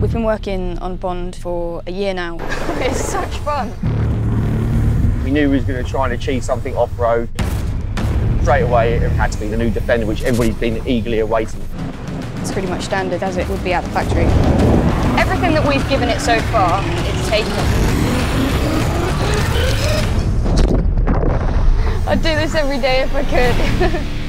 We've been working on Bond for a year now. it's such fun. We knew we was going to try and achieve something off-road. Straight away, it had to be the new Defender, which everybody's been eagerly awaiting. It's pretty much standard as it would be at the factory. Everything that we've given it so far, it's taken. I'd do this every day if I could.